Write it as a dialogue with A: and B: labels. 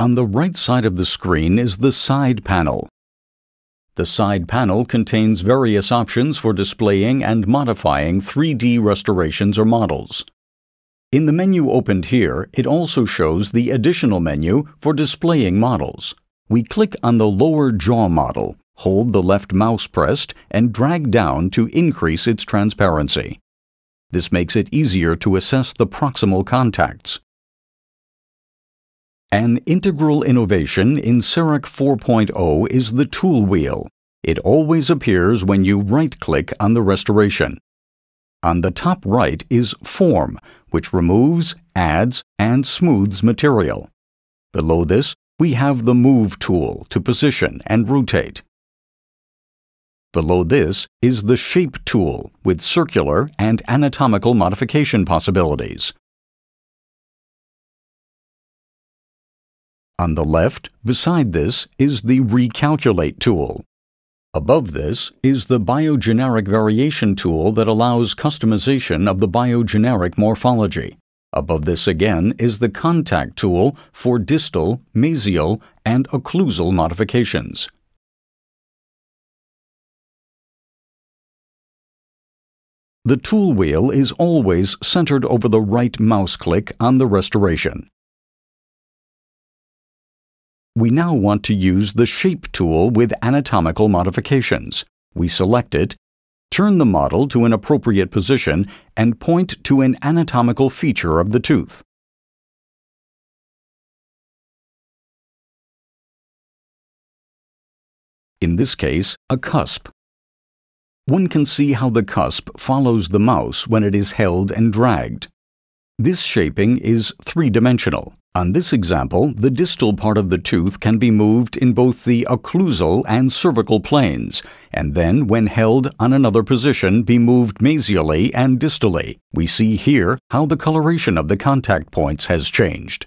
A: On the right side of the screen is the side panel. The side panel contains various options for displaying and modifying 3D restorations or models. In the menu opened here, it also shows the additional menu for displaying models. We click on the lower jaw model, hold the left mouse pressed, and drag down to increase its transparency. This makes it easier to assess the proximal contacts. An integral innovation in CEREC 4.0 is the tool wheel. It always appears when you right-click on the restoration. On the top right is Form, which removes, adds, and smooths material. Below this, we have the Move tool to position and rotate. Below this is the Shape tool with circular and anatomical modification possibilities. On the left, beside this, is the Recalculate tool. Above this is the Biogeneric Variation tool that allows customization of the biogeneric morphology. Above this again is the Contact tool for distal, mesial, and occlusal modifications. The tool wheel is always centered over the right mouse click on the restoration. We now want to use the Shape tool with anatomical modifications. We select it, turn the model to an appropriate position, and point to an anatomical feature of the tooth. In this case, a cusp. One can see how the cusp follows the mouse when it is held and dragged. This shaping is three-dimensional. On this example, the distal part of the tooth can be moved in both the occlusal and cervical planes, and then, when held on another position, be moved mesially and distally. We see here how the coloration of the contact points has changed.